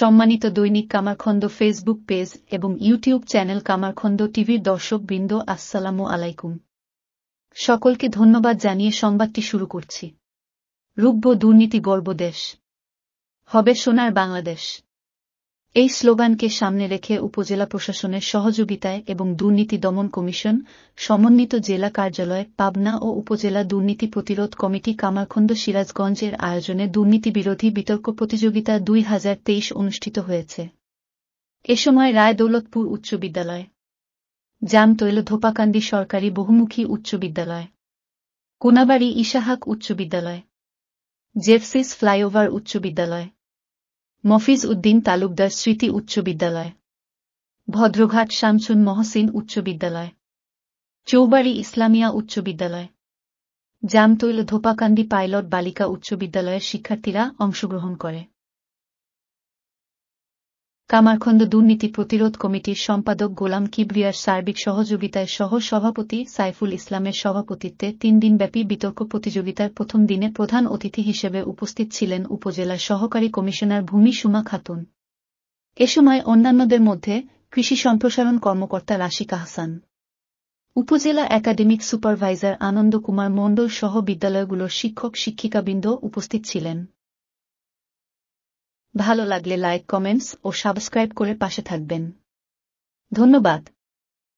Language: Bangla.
সম্মানিত দৈনিক কামারখন্দ ফেসবুক পেজ এবং ইউটিউব চ্যানেল কামারখন্দ টিভির দর্শক বৃন্দ আসসালামু আলাইকুম। সকলকে ধন্যবাদ জানিয়ে সংবাদটি শুরু করছি। রুগ্ব দুর্নীতি গর্ব দেশ। হবে সোনার বাংলাদেশ। এই স্লোগানকে সামনে রেখে উপজেলা প্রশাসনের সহযোগিতায় এবং দুর্নীতি দমন কমিশন, সমন্বিত জেলা কার্যালয়, পাবনা ও উপজেলা দুর্নীতি প্রতিরোধ কমিটি কামারখন্দ সিরাজগঞ্জের আয়োজনে দুর্নীতি বিরোধী বিতর্ক প্রতিযোগিতা দুই হাজার তেইশ অনুষ্ঠিত হয়েছে। এ সময় রায় দৌলতপুর উচ্চ বিদ্যালয়, জামতৈল ধোপাকান্দি সরকারি বহুমুখী উচ্চ বিদ্যালয়, কোনাবাড়ি ইশাহাক উচ্চ বিদ্যালয়, জেফসিস ফ্লাইওভার উচ্চ বিদ্যালয় মফিজ উদ্দিন তালুকদার স্মৃতি উচ্চ বিদ্যালয়। ভদ্রঘাট শামসুন মহসিন উচ্চ বিদ্যালয়। চৌবাড়ি ইসলামিয়া উচ্চ বিদ্যালয়। জামতৈল ধোপাকান্দি পাইলট বালিকা উচ্চ বিদ্যালয়ের শিক্ষার্থীরা অংশগ্রহণ করে। কামারখন্দ দুর্নীতি প্রতিরোধ কমিটির সম্পাদক গোলাম কিবরিয়ার সার্বিক সহযোগিতায় সহ সভাপতি সাইফুল ইসলামের সভাপতিত্বে তিন দিনব্যাপী বিতর্ক প্রতিযোগিতার প্রথম দিনে প্রধান অতিথি হিসেবে উপস্থিত ছিলেন উপজেলার সহকারী কমিশনার ভূমি সুমা খাতুন। এ সময় অন্যান্যদের মধ্যে কৃষি সম্প্রসারণ কর্মকর্তা রাশিক হাসান উপজেলা একাডেমিক সুপারভাইজার আনন্দ কুমার মণ্ডল সহ বিদ্যালয়গুলোর শিক্ষক শিক্ষিকাবৃন্দ উপস্থিত ছিলেন। ভালো লাগলে লাইক কমেন্টস ও সাবস্ক্রাইব করে পাশে থাকবেন। ধন্যবাদ।